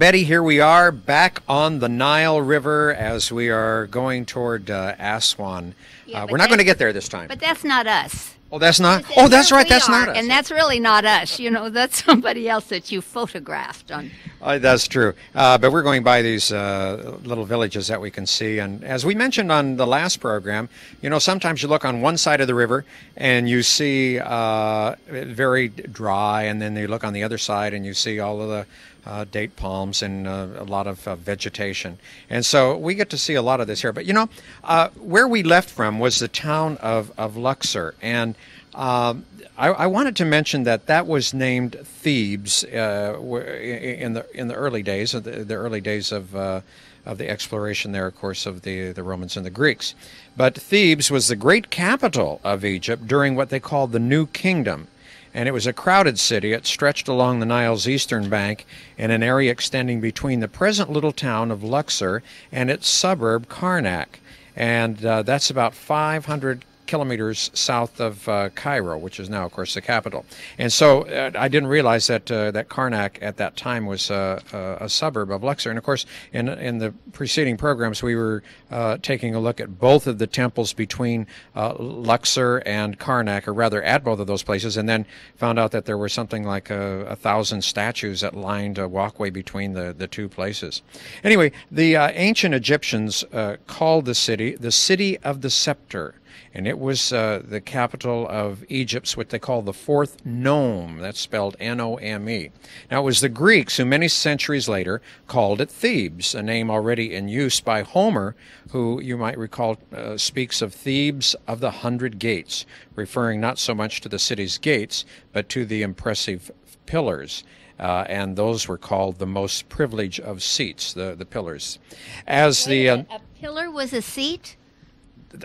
Betty, here we are back on the Nile River as we are going toward uh, Aswan. Yeah, uh, we're not going to get there this time. But that's not us. oh, that's not. Oh, that's right. That's are, not us. And that's really not us. You know, that's somebody else that you photographed on. Uh, that's true. Uh, but we're going by these uh, little villages that we can see. And as we mentioned on the last program, you know, sometimes you look on one side of the river and you see uh, very dry, and then you look on the other side and you see all of the uh, date palms and uh, a lot of uh, vegetation. And so we get to see a lot of this here. But, you know, uh, where we left from was the town of, of Luxor. And um, I, I wanted to mention that that was named Thebes uh, in the in the early days, the, the early days of uh, of the exploration there, of course, of the the Romans and the Greeks. But Thebes was the great capital of Egypt during what they called the New Kingdom, and it was a crowded city. It stretched along the Nile's eastern bank in an area extending between the present little town of Luxor and its suburb Karnak, and uh, that's about 500 kilometers south of uh, Cairo, which is now, of course, the capital. And so uh, I didn't realize that uh, that Karnak at that time was uh, uh, a suburb of Luxor. And of course, in in the preceding programs, we were uh, taking a look at both of the temples between Luxor and Karnak, or rather, at both of those places, and then found out that there were something like a, a thousand statues that lined a walkway between the the two places. Anyway, the ancient Egyptians called the city the city of the scepter and it was uh, the capital of Egypt's what they call the fourth nome. That's spelled N-O-M-E. Now it was the Greeks who, many centuries later, called it Thebes, a name already in use by Homer, who you might recall uh, speaks of Thebes of the hundred gates, referring not so much to the city's gates, but to the impressive pillars. Uh, and those were called the most privileged of seats, the, the pillars. As the uh, a pillar was a seat.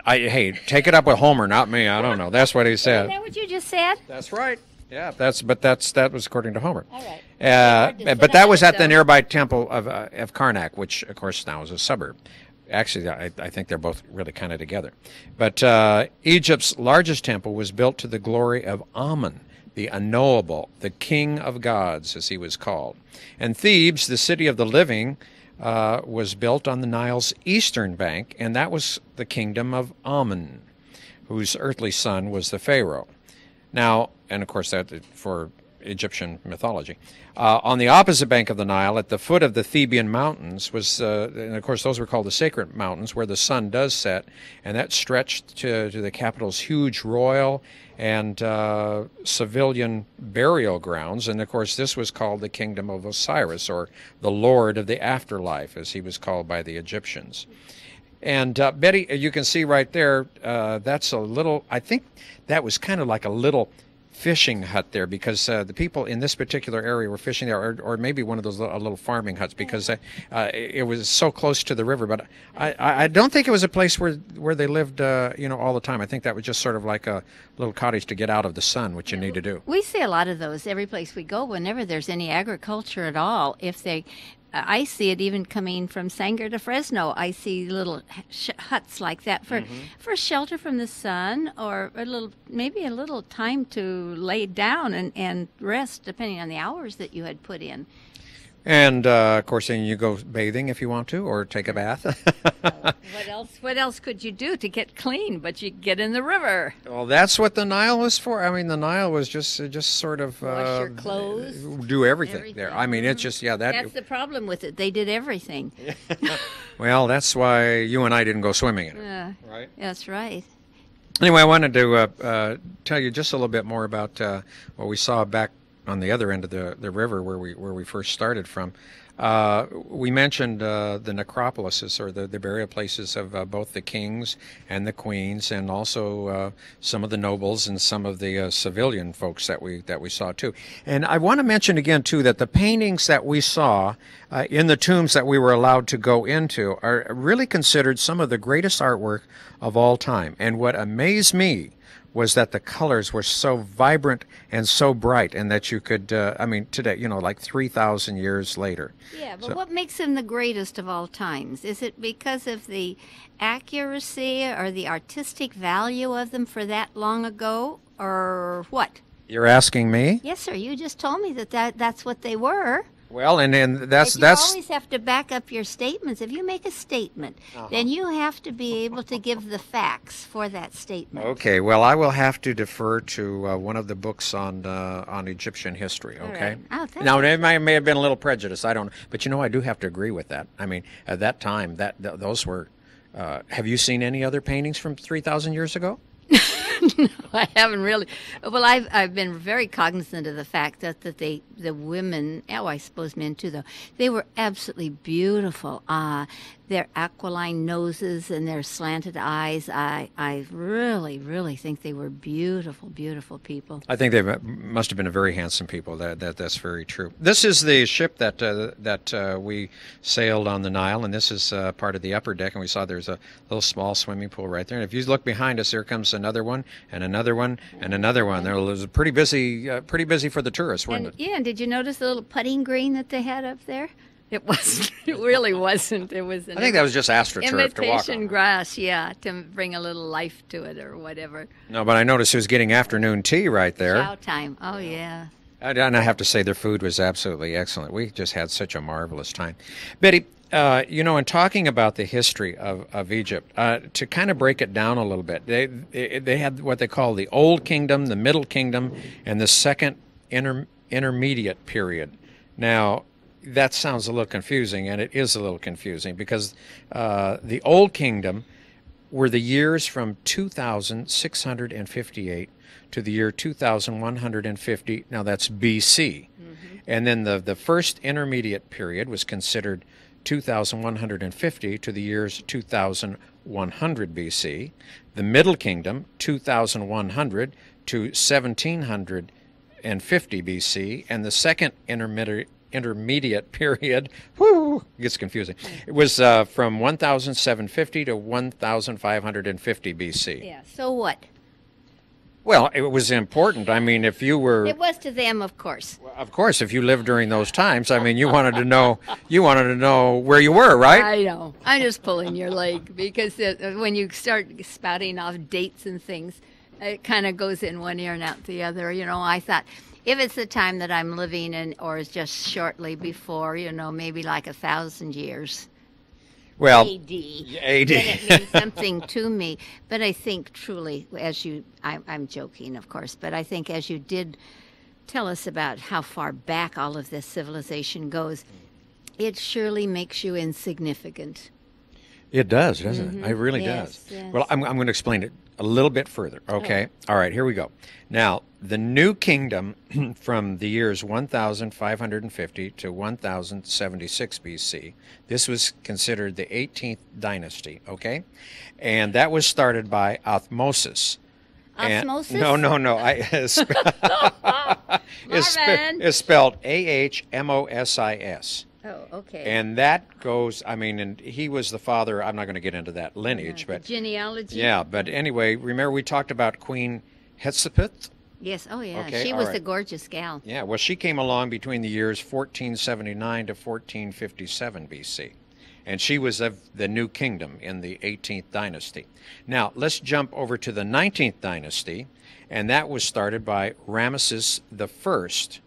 I hey, take it up with Homer, not me. I don't know. That's what he said. Is said. that what you just said? That's right. Yeah, that's but that's that was according to Homer. All right. Uh, Hard to sit but that was at the nearby temple of uh, of Karnak, which of course now is a suburb. Actually, I, I think they're both really kind of together. But uh, Egypt's largest temple was built to the glory of Amun, the unknowable, the king of gods, as he was called. And Thebes, the city of the living, uh, was built on the Nile's eastern bank, and that was the kingdom of Amun, whose earthly son was the Pharaoh. Now, and of course, that for Egyptian mythology. Uh, on the opposite bank of the Nile, at the foot of the Theban mountains, was, uh, and of course, those were called the sacred mountains, where the sun does set, and that stretched to, to the capital's huge royal and uh, civilian burial grounds. And of course, this was called the Kingdom of Osiris, or the Lord of the Afterlife, as he was called by the Egyptians. And uh, Betty, you can see right there, uh, that's a little, I think that was kind of like a little fishing hut there because uh, the people in this particular area were fishing there, or, or maybe one of those little, little farming huts because uh, uh, it was so close to the river. But I, I don't think it was a place where, where they lived, uh, you know, all the time. I think that was just sort of like a little cottage to get out of the sun, which you need to do. We see a lot of those every place we go. Whenever there's any agriculture at all, if they, I see it even coming from Sanger to Fresno. I see little sh- huts like that for Mm-hmm. for shelter from the sun, or a little maybe a little time to lay down and and rest, depending on the hours that you had put in. And uh, of course, then you go bathing if you want to, or take a bath. What else? What else could you do to get clean? But you get in the river. Well, that's what the Nile was for. I mean, the Nile was just just sort of Wash your uh, clothes, do everything, there. I mean, it's just yeah that. That's the problem with it. They did everything. well, that's why you and I didn't go swimming in it, Uh, right? that's right. Anyway, I wanted to uh, uh, tell you just a little bit more about uh, what we saw back on the other end of the, the river where we where we first started from. Uh, we mentioned uh, the necropolises or the, the burial places of uh, both the kings and the queens, and also uh, some of the nobles and some of the uh, civilian folks that we that we saw too. And I want to mention again too that the paintings that we saw uh, in the tombs that we were allowed to go into are really considered some of the greatest artwork of all time. And what amazed me was that the colors were so vibrant and so bright, and that you could, uh, I mean, today, you know, like 3,000 years later. Yeah, but So- what makes them the greatest of all times? Is it because of the accuracy or the artistic value of them for that long ago, or what? You're asking me? Yes, sir. You just told me that, that that's what they were. Well, and and that's But you that's always have to back up your statements. If you make a statement, Uh-huh. then you have to be able to give the facts for that statement. okay. Well, I will have to defer to uh, one of the books on uh, on Egyptian history. Okay. right. Oh, thank now it may, may have been a little prejudice. I don't. But you know, I do have to agree with that. I mean, at that time, that th- those were. Uh, have you seen any other paintings from three thousand years ago? I haven't really. Well, I've I've been very cognizant of the fact that that they the women, oh, I suppose men too, though they were absolutely beautiful. Uh, their aquiline noses and their slanted eyes. I I really really think they were beautiful, beautiful people. I think they must have been a very handsome people. That, that that's very true. This is the ship that uh, that uh, we sailed on the Nile, and this is uh, part of the upper deck. And we saw there's a little small swimming pool right there. And if you look behind us, there comes another one, and another one, and another one. There was pretty busy, uh, pretty busy for the tourists, weren't And it? yeah, and did you notice the little putting green that they had up there? It wasn't. It really wasn't. It was. I think that was just astroturf to walk imitation on. grass. Yeah, to bring a little life to it or whatever. No, but I noticed who was getting afternoon tea right there. Chow time. Oh yeah. And and I have to say, their food was absolutely excellent. We just had such a marvelous time. Betty, uh, you know, in talking about the history of, of Egypt, uh, to kind of break it down a little bit, they, they they had what they call the Old Kingdom, the Middle Kingdom, and the Second inter, Intermediate Period. Now, that sounds a little confusing, and it is a little confusing because uh, the Old Kingdom were the years from 2658 to the year 2150. Now that's BC. And then the, the first intermediate period was considered 2150 to the years 2100 BC. The Middle Kingdom, 2100 to 1750 BC. And the second intermediate intermediate period, whoo, gets confusing. It was uh, from 1750 to 1550 BC. Yeah. So what? Well, it was important. I mean, if you were, It was to them, of course. of course, if you lived during those times, I mean, you wanted to know, you wanted to know where you were, right? I know. I'm just pulling your leg because uh, when you start spouting off dates and things, it kind of goes in one ear and out the other. You know, I thought if it's the time that I'm living in, or is just shortly before, you know, maybe like a thousand years well, AD. AD. then it means something to me. But I think truly, as you, I, I'm joking, of course, but I think as you did tell us about how far back all of this civilization goes, it surely makes you insignificant. It does, doesn't it? Mm-hmm. It really Yes, does. yes. Well, I'm, I'm going to explain it a little bit further. Okay. All right. Here we go. Now, the new kingdom from the years 1550 to 1076 BC. This was considered the 18th dynasty. Okay, and that was started by Othmosis. And- Osmosis? no, no, no. I, it's, spe- it's spelled A H M O S I S. Oh, okay. And that goes, I mean, and he was the father, I'm not going to get into that lineage, but genealogy. yeah, but anyway, remember we talked about Queen Hatshepsut? Yes. Oh, yeah. Okay, she was right. the gorgeous gal. Yeah, well, she came along between the years 1479 to 1457 BC. And she was of the New Kingdom in the 18th dynasty. Now, let's jump over to the 19th dynasty, and that was started by Ramesses the First,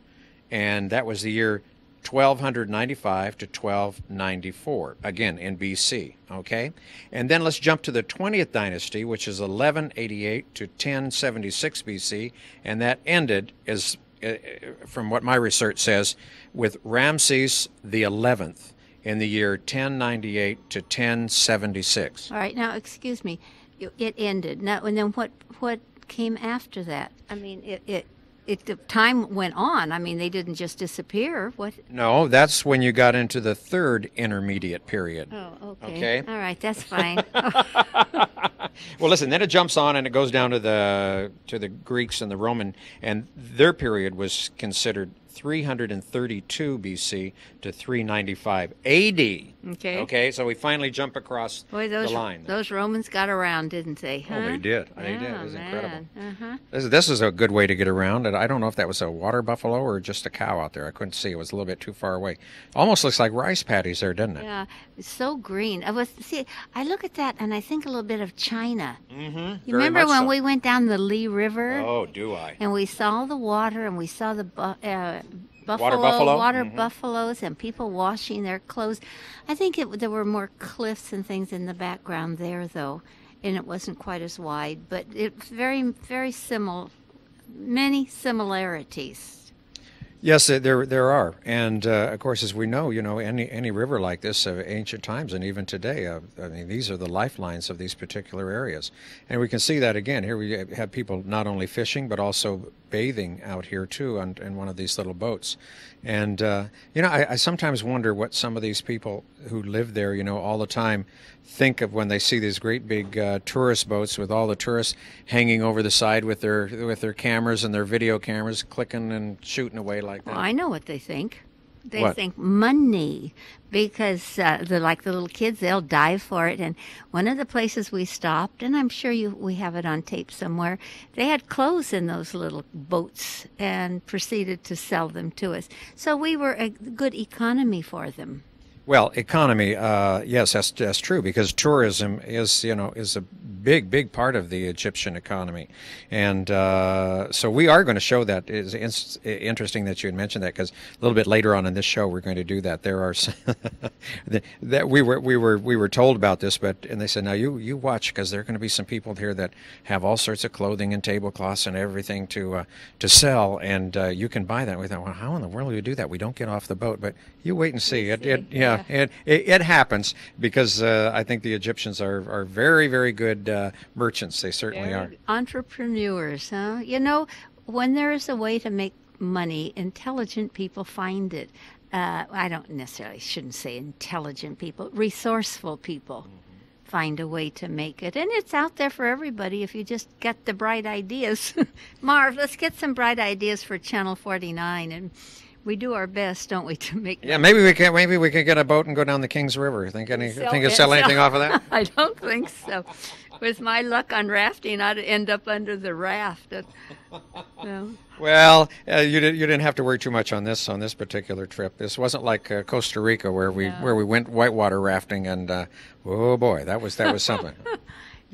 and that was the year 1295 to 1294, again in BC. Okay, and then let's jump to the 20th dynasty, which is 1188 to 1076 BC, and that ended as, uh, from what my research says, with Ramses the 11th in the year 1098 to 1076. All right. Now, excuse me. It- It ended. Now, and then what? What came after that? I mean, it. it it, the time went on. I mean, they didn't just disappear. What? No, that's when you got into the third intermediate period. Oh, okay. Okay. All right, that's fine. Well, listen. Then it jumps on and it goes down to the to the Greeks and the Roman, and their period was considered 332 BC to 395 AD. Okay. Okay. So we finally jump across Boy, those the line. those Romans got around, didn't they? Oh, they did. They did. It was incredible. Uh-huh. This, this is a good way to get around, and I don't know if that was a water buffalo or just a cow out there. I couldn't see; it was a little bit too far away. Almost looks like rice paddies there, doesn't it? Yeah, it's so green. I was see. I look at that and I think a little bit of China. Mm-hmm. You remember when we went down the Li River? Oh, do I? And we saw the water, and we saw the bu- uh, buffalo, buffalo? water Mhm. buffaloes, and people washing their clothes. I think it, there were more cliffs and things in the background there, though, and it wasn't quite as wide, but it's very, very similar, many similarities. Yes, uh, there there are, and uh, of course, as we know, you know, any any river like this of ancient times, and even today, uh, I mean, these are the lifelines of these particular areas, and we can see that again. Here we have people not only fishing but also bathing out here too, on in one of these little boats, and uh, you know, I, I sometimes wonder what some of these people who live there, you know, all the time, think of when they see these great big uh, tourist boats with all the tourists hanging over the side with their with their cameras and their video cameras, clicking and shooting away like that. Well, I know what they think. They What? think money because uh, they're like the little kids; they'll dive for it. And one of the places we stopped, and I'm sure you we have it on tape somewhere, they had clothes in those little boats and proceeded to sell them to us. So we were a good economy for them. Well, economy, uh, yes, that's that's true because tourism is you know is a big big part of the Egyptian economy, and uh, so we are going to show that. It's interesting that you had mentioned that because a little bit later on in this show we're going to do that. There are s- that we were we were we were told about this, but and they said now you you watch because there are going to be some people here that have all sorts of clothing and tablecloths and everything to uh, to sell, and uh, you can buy that. We thought, well, how in the world do you do that? We don't get off the boat, but you wait and see. It, it yeah, it, it it happens because uh, I think the Egyptians are are very very good uh, merchants. They certainly are. Entrepreneurs, huh? You know, when there is a way to make money, intelligent people find it. Uh, I don't necessarily shouldn't say intelligent people, resourceful people find a way to make it, and it's out there for everybody if you just get the bright ideas. Marv, let's get some bright ideas for Channel 49, and we do our best, don't we, to make. Yeah, maybe we can maybe we can get a boat and go down the Kings River. Think any Sell think you sell sell- anything off of that? I don't think so. With my luck on rafting, I'd end up under the raft. No. Well, uh, you didn't you didn't have to worry too much on this on this particular trip. This wasn't like uh, Costa Rica where we where we went whitewater rafting and uh, oh boy, that was that was something.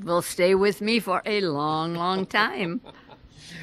will stay with me for a long, long time.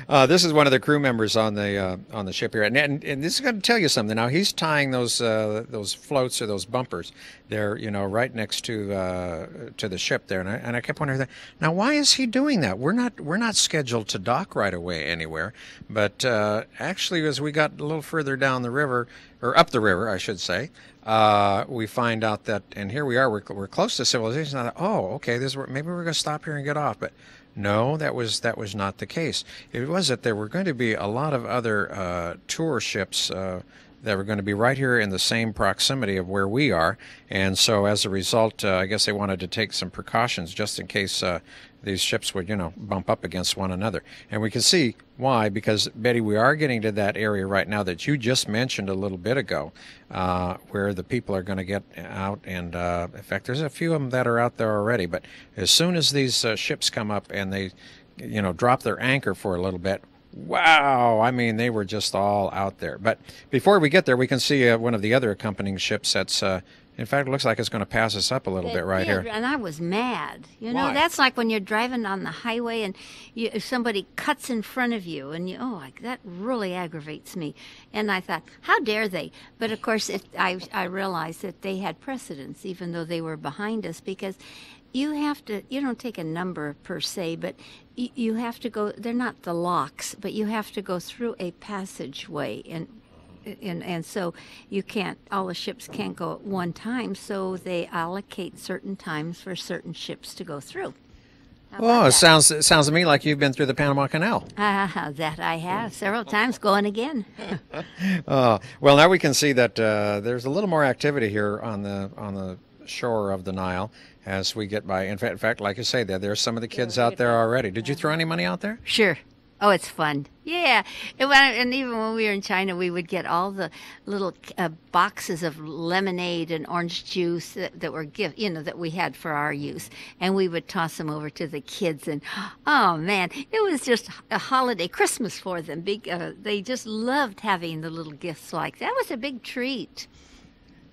Uh, this is one of the crew members on the uh, on the ship here, and, and and this is going to tell you something. Now he's tying those uh, those floats or those bumpers. They're you know right next to uh, to the ship there, and I, and I kept wondering, now why is he doing that? We're not we're not scheduled to dock right away anywhere, but uh, actually as we got a little further down the river or up the river, I should say. Uh, we find out that, and here we are, we're, we're close to civilization. I thought, oh, okay, this is where, maybe we're going to stop here and get off. But no, that was that was not the case. It was that there were going to be a lot of other uh, tour ships uh, that were going to be right here in the same proximity of where we are, and so as a result, uh, I guess they wanted to take some precautions just in case uh, these ships would, you know, bump up against one another. And we can see why, because Betty, we are getting to that area right now that you just mentioned a little bit ago, uh, where the people are going to get out. And uh, in fact, there's a few of them that are out there already. But as soon as these uh, ships come up and they, you know, drop their anchor for a little bit, wow! I mean, they were just all out there. But before we get there, we can see uh, one of the other accompanying ships that's. Uh, in fact, it looks like it's going to pass us up a little bit right Yeah, here. And I was mad. You know, Why? that's like when you're driving on the highway and you, somebody cuts in front of you, and you, oh, like, that really aggravates me. And I thought, how dare they? But of course, it, I, I realized that they had precedence, even though they were behind us, because you have to, you don't take a number per se, but you, have to go, they're not the locks, but you have to go through a passageway. And and and so you can't all the ships can't go at one time so they allocate certain times for certain ships to go through about Oh, it sounds it sounds to me like you've been through the Panama Canal. Ah, that I have several times going again. Uh, well, now we can see that uh, there's a little more activity here on the on the shore of the Nile as we get by. In fact, in fact, like you say, there there's some of the kids out there already. Did you throw any money out there? Sure. Oh, it's fun. Yeah. And, when, and even when we were in China, we would get all the little uh, boxes of lemonade and orange juice that, that were gift, you know, that we had for our use, and we would toss them over to the kids. And oh man, it was just a holiday Christmas for them. Big, uh, they just loved having the little gifts like that. Was a big treat.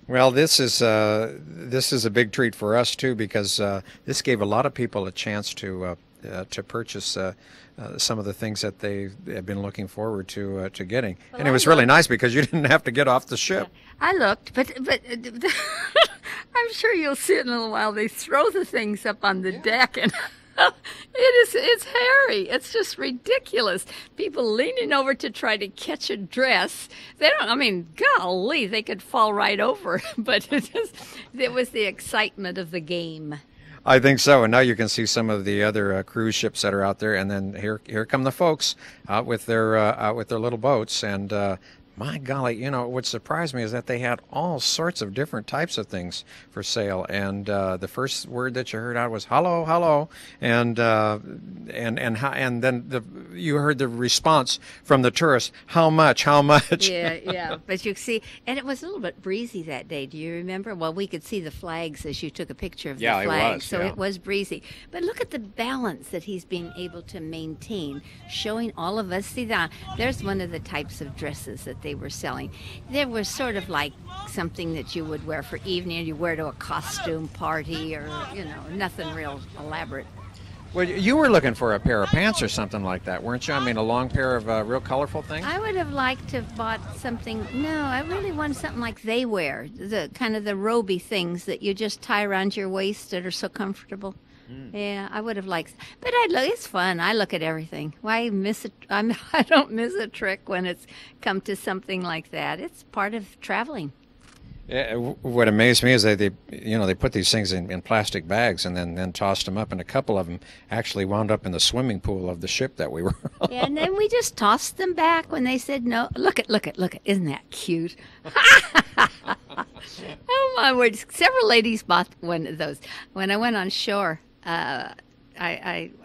Well, this is uh, this is a big treat for us too because uh, this gave a lot of people a chance to uh, uh, to purchase uh, uh, some of the things that they had been looking forward to uh, to getting. and it was really nice because you didn't have to get off the ship. I looked, but but I'm sure you'll see it in a little while. They throw the things up on the deck, and it is it's hairy. It's just ridiculous. People leaning over to try to catch a dress. They don't. I mean, golly, they could fall right over. But it just it was the excitement of the game. I think so. And now you can see some of the other uh, cruise ships that are out there, and then here here come the folks out with their uh, out with their little boats. And uh, my golly, you know what surprised me is that they had all sorts of different types of things for sale. And uh, the first word that you heard out was "hello, hello," and uh, and and how, and then the you heard the response from the tourists: "How much? How much?" Yeah, yeah. But you see, and it was a little bit breezy that day. Do you remember? Well, we could see the flags as you took a picture of Yeah, the it flags, was, so yeah. it was breezy. But look at the balance that he's been able to maintain, showing all of us. See that there's one of the types of dresses that they were selling. They were sort of like something that you would wear for evening, you wear to a costume party, or you know, nothing real elaborate. Well, you were looking for a pair of pants or something like that, weren't you? I mean, a long pair of uh, real colorful things. I would have liked to have bought something. No, I really want something like they wear, the kind of the roby things that you just tie around your waist that are so comfortable. Mm. Yeah, I would have liked, but I look. It's fun. I look at everything. Why miss it? I'm. I don't miss a trick when it's come to something like that. It's part of traveling. Yeah, uh, what amazed me is that they, you know, they put these things in, in plastic bags and then, then tossed them up, and a couple of them actually wound up in the swimming pool of the ship that we were on. Yeah, and then we just tossed them back when they said no. Look at, look at, look at! Isn't that cute? oh my word! Several ladies bought one of those when I went on shore. Uh, I,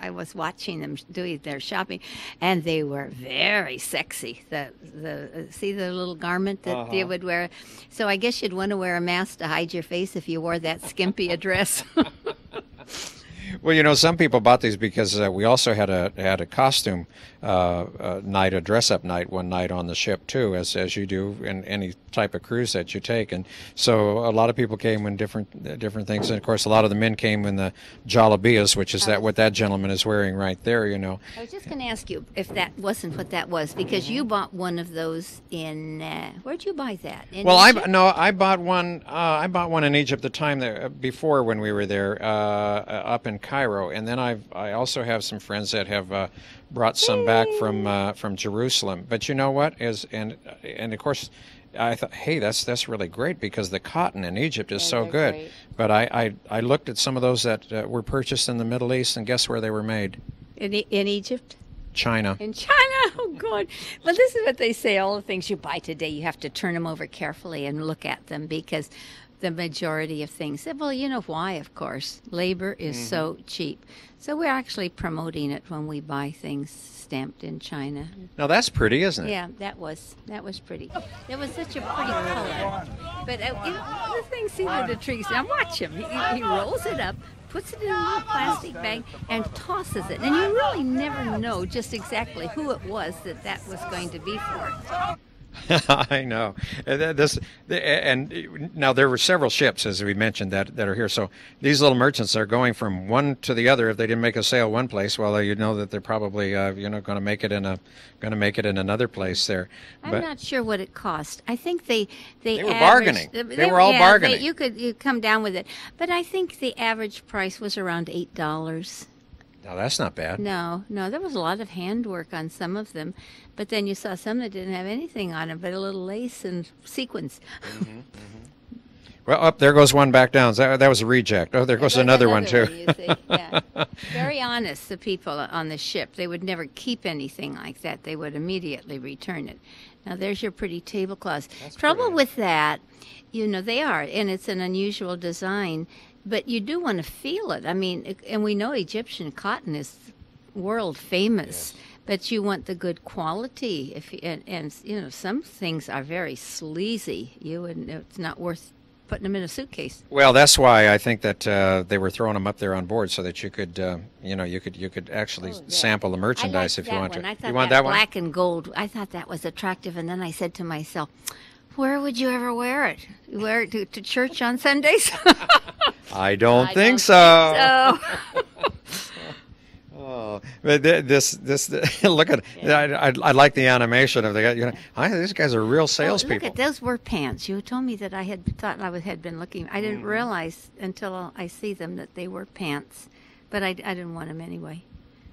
I I was watching them doing their shopping, and they were very sexy. The the see the little garment that they would wear. So I guess you'd want to wear a mask to hide your face if you wore that skimpy a dress. Well, you know, some people bought these because uh, we also had a had a costume uh, uh, night, a dress up night one night on the ship too, as as you do in any type of cruise that you take. And so a lot of people came in different uh, different things, and of course, a lot of the men came in the jalabias, which is that what that gentleman is wearing right there. You know, I was just going to ask you if that wasn't what that was because you bought one of those in uh, where'd you buy that? In Well, I no, I bought one. Uh, I bought one in Egypt the time that, uh, before when we were there, uh, uh, up in Cairo, and then I've I also have some friends that have uh, brought some back from uh, from Jerusalem. But you know what is and and of course. I thought, hey, that's that's really great because the cotton in Egypt is so good. great. But I, I I looked at some of those that uh, were purchased in the Middle East, and guess where they were made? in, E- in Egypt. China. In China, oh God! Well, this is what they say: all the things you buy today, you have to turn them over carefully and look at them because the majority of things. Well, you know why? Of course, labor is so cheap. So we're actually promoting it when we buy things stamped in China. Now that's pretty, isn't it? Yeah, that was that was pretty. It was such a pretty color. But uh, know, the thing, see the trees. Now watch him. He, he rolls it up, puts it in a little plastic bag, and tosses it. And you really never know just exactly who it was that that was going to be for. I know. And This and now there were several ships, as we mentioned, that, that are here. So these little merchants are going from one to the other. If they didn't make a sale one place, well, you know that they're probably uh, you know going to make it in a going to make it in another place there. I'm not sure what it cost. I think they they, They were averaged- bargaining. They were all yeah, bargaining. you could you come down with it, but I think the average price was around eight dollars. Now that's not bad. No, no, there was a lot of handwork on some of them, but then you saw some that didn't have anything on them but a little lace and sequins. Mm-hmm, mm-hmm. Well, up there goes one back down. That, that was a reject. Oh, there goes There's another, one too. see. Yeah. Very honest, the people on the ship. They would never keep anything like that. They would immediately return it. Now, there's your pretty tablecloths. Trouble with that, you know, they are, and it's an unusual design, but you do want to feel it. I mean, and we know Egyptian cotton is world famous. But you want the good quality, if and, and you know some things are very sleazy. You would it's not worth putting them in a suitcase. Well, that's why I think that uh, they were throwing them up there on board so that you could, uh, you know, you could you could actually sample the Oh, I merchandise if you want one. to. I thought you want that, that, one? black and gold. I thought that was attractive, and then I said to myself, "Where would you ever wear it? You wear it to, to church on Sundays?" I don't I think don't so. so. Oh, but th- this this look at I, I, I like the animation of the guy. You know, I, these guys are real Oh, look at those were pants. You told me that I had thought I had been looking. I didn't mm-hmm. realize until I see them that they were pants, but I, I didn't want them anyway.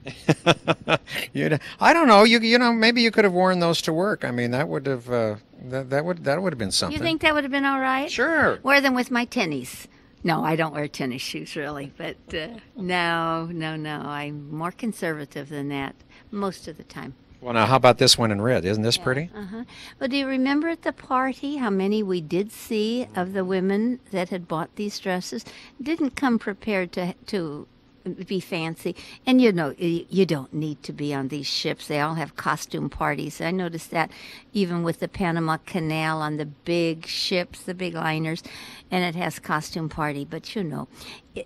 you I don't know. You you know maybe you could have worn those to work. I mean that would have uh, that that would that would have been something. You think that would have been all right? Sure. Wear them with my tennies. No, I don't wear tennis shoes really, but uh, no, no, no. I'm more conservative than that most of the time. Well, now how about this one in red? Isn't this pretty? Uh-huh. Well, do you remember at the party how many we did see of the women that had bought these dresses? Didn't come prepared to to be fancy, and you know you don't need to be on these ships. They all have costume parties. I noticed that even with the Panama Canal on the big ships, the big liners, and it has costume party. But you know,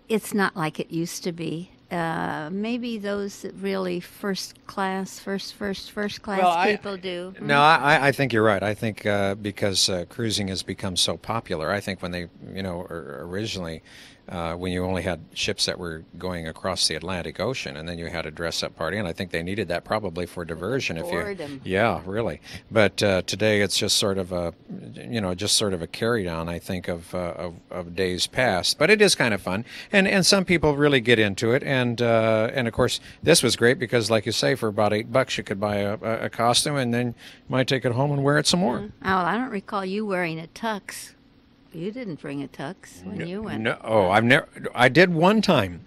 it's not like it used to be. Uh, maybe those that really first class, first, first, first class Well, I- people do. No, I, I think you're right. I think uh, because uh, cruising has become so popular, I think when they, you know, originally, uh, when you only had ships that were going across the Atlantic Ocean, and then you had a dress-up party, and I think they needed that probably for diversion. If you, yeah, really. But uh, today it's just sort of a, you know, just sort of a carry-down. I think of, uh, of of days past, but it is kind of fun, and and some people really get into it, and uh, and of course this was great because, like you say, for about eight bucks you could buy a, a costume, and then you might take it home and wear it some more. Oh, well, I don't recall you wearing a tux. You didn't bring a tux when you went. No, oh, I've never. I did one time,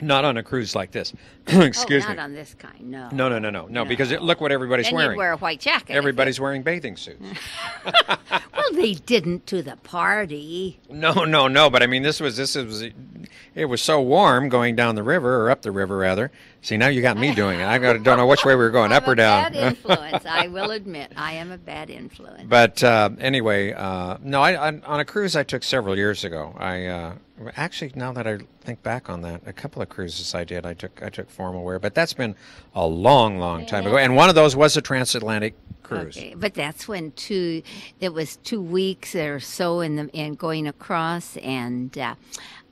not on a cruise like this. oh, Excuse not me. Not on this kind. No. No, no, no, no, no. Because it, look what everybody's Then wearing. you'd wear a white jacket. Everybody's wearing bathing suits. well, they didn't to the party. No, no, no. But I mean, this was this was it was so warm going down the river or up the river rather. See, now you got me doing it. I got don't know which way we were going, I'm up or a down. Bad influence. I will admit, I am a bad influence. But uh, anyway, uh, no, I, I, on a cruise I took several years ago. I uh, actually, now that I think back on that, a couple of cruises I did, I took I took formal wear, but that's been a long, long time ago. And one of those was a transatlantic cruise. Okay, but that's when two. It was two weeks or so in the in going across, and uh,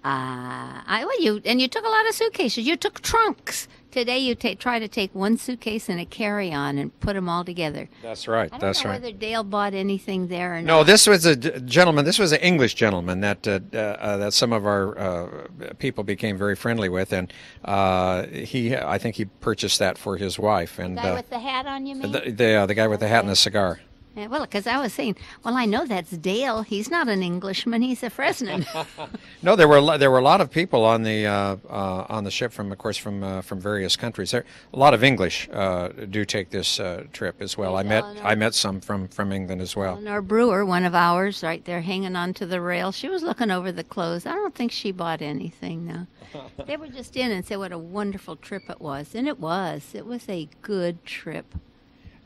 uh, I well you and you took a lot of suitcases. You took trunks. Today you ta try to take one suitcase and a carry on and put them all together. That's right. I don't That's know right. whether Dale bought anything there or No, not. this was a d- gentleman. This was an English gentleman that uh, uh, uh, that some of our uh, people became very friendly with, and uh, he, I think, he purchased that for his wife. And guy uh, with the hat on, you mean? the the, uh, the guy with the hat and the cigar. Yeah, well, because I was saying, well, I know that's Dale. He's not an Englishman. He's a Fresnan. No, there were a there were a lot of people on the uh, uh, on the ship from, of course, from uh, from various countries. There, a lot of English uh, do take this uh, trip as well. I Yes, met Eleanor. I met some from, from England as well. Eleanor Brewer, one of ours, right there hanging onto the rail. She was looking over the clothes. I don't think she bought anything, though. they were just in and said what a wonderful trip it was. And it was. It was a good trip.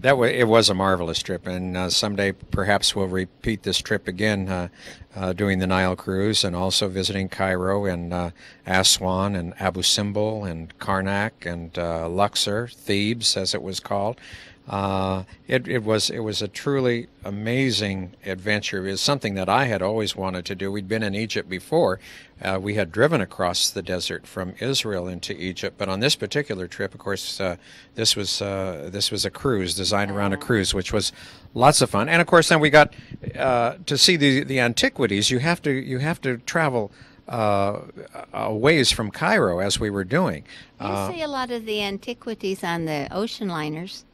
That wa it was a marvelous trip, and uh, someday perhaps we'll repeat this trip again, uh, uh, doing the Nile cruise and also visiting Cairo and uh, Aswan and Abu Simbel and Karnak and uh, Luxor, Thebes as it was called. Uh, it, it was it was a truly amazing adventure. It was something that I had always wanted to do. We'd been in Egypt before. Uh, we had driven across the desert from Israel into Egypt, but on this particular trip, of course, uh, this was uh, this was a cruise designed around a cruise, which was lots of fun. And of course, then we got uh, to see the the antiquities. You have to you have to travel. Uh, a ways from Cairo, as we were doing. You Uh, see a lot of the antiquities on the ocean liners.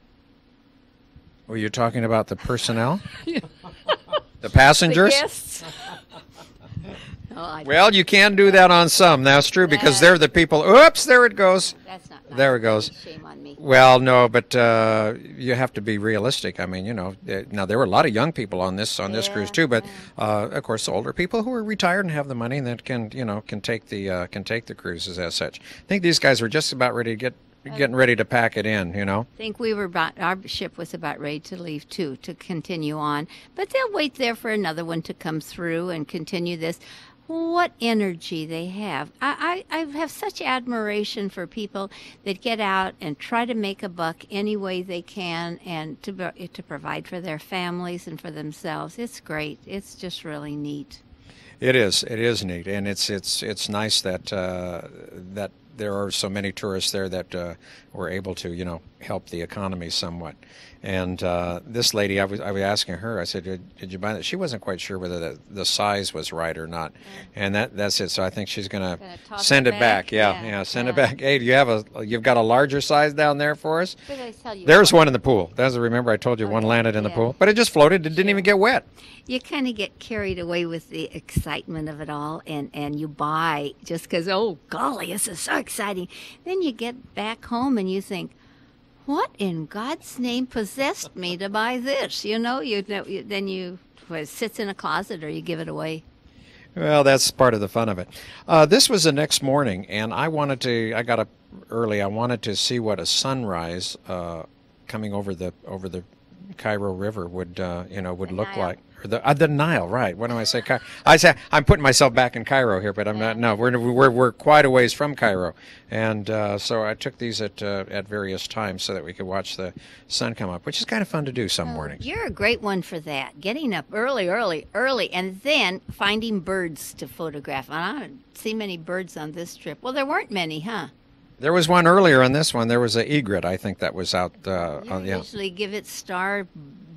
Were you talking about the personnel, the passengers? guests. oh, Well, you can do that on some. That's true because they're the people. Oops, there it goes. that's not. nice. there it goes. Shame on me. Well, no, but uh, you have to be realistic. I mean, you know, eh, now there were a lot of young people on this on this cruise too, but uh, of course, older people who are retired and have the money and that can you know can take the uh, can take the cruises as such. I think these guys were just about ready to get getting ready to pack it in. You know. I think we were about our ship was about ready to leave too to continue on, but they'll wait there for another one to come through and continue this. What energy they have! I, I, I have such admiration for people that get out and try to make a buck any way they can, and to to provide for their families and for themselves. It's great. It's just really neat. It is. It is neat, and it's it's it's nice that uh, that there are so many tourists there that uh, we're able to, you know, help the economy somewhat. And uh, this lady, I was, I was asking her, I said, did, did you buy that? She wasn't quite sure whether the, the size was right or not. And that, that's it. So I think she's going Gonna send it it back. back? Yeah, Yeah, yeah, send it back. Hey, do you have a, you've got a larger size down there for us? But I tell you There's one in the pool. That's a remember I told you Oh, one yeah, landed in the pool, but it just floated. It didn't even get wet. you kind of get carried away with the excitement of it all and and you buy just because oh golly this is so exciting then you get back home and you think what in god's name possessed me to buy this you know you, you then you it sits in a closet or you give it away Well, that's part of the fun of it. Uh, this was the next morning, and I wanted to. I got up early. I wanted to see what a sunrise uh, coming over the over the Cairo River would uh, you know would The look Nile. like. Or the uh, the Nile, right? What do I say? I say I'm putting myself back in Cairo here, but I'm not. No, we're we're we're quite a ways from Cairo, and uh, so I took these at uh, at various times so that we could watch the sun come up, which is kind of fun to do some mornings. you're a great one for that getting up early early early and then finding birds to photograph and i don't see many birds on this trip well there weren't many huh There was one earlier on this one. There was a egret, I think, that was out. Uh, You on, yeah. usually give it star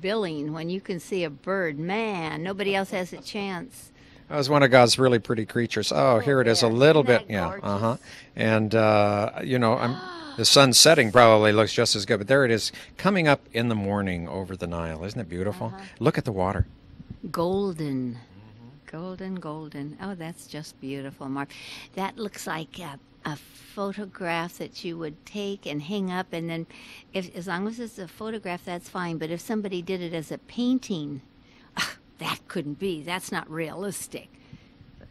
billing when you can see a bird. Man, nobody else has a chance. That was one of God's really pretty creatures. Oh, here it is, a little bit, yeah, uh huh. And uh, you know, I'm the sun setting probably looks just as good, but there it is, coming up in the morning over the Nile. Isn't it beautiful? Uh-huh. Look at the water. Golden. Golden, golden. Oh, that's just beautiful, Marv. That looks like a, a photograph that you would take and hang up, and then, if as long as it's a photograph, that's fine. But if somebody did it as a painting, ah, that couldn't be. That's not realistic.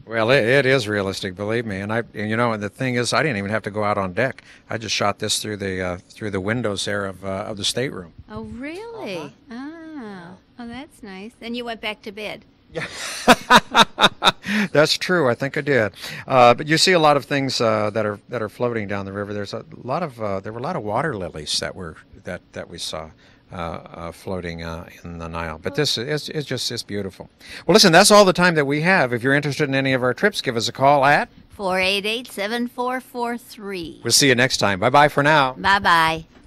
Well, it, it is realistic, believe me. And I, and you know, and the thing is, I didn't even have to go out on deck. I just shot this through the uh, through the windows there of uh, of the stateroom. Oh, really? Ah, oh, that's nice. Then you went back to bed. That's true. I think I did. Uh, but you see a lot of things uh, that are that are floating down the river. There's a lot of uh, there were a lot of water lilies that were that that we saw. Uh, uh, floating uh, in the Nile, but this is it's just it's beautiful. Well, listen, that's all the time that we have. If you're interested in any of our trips, give us a call at. 488 7443. We'll see you next time. Bye bye for now. Bye bye.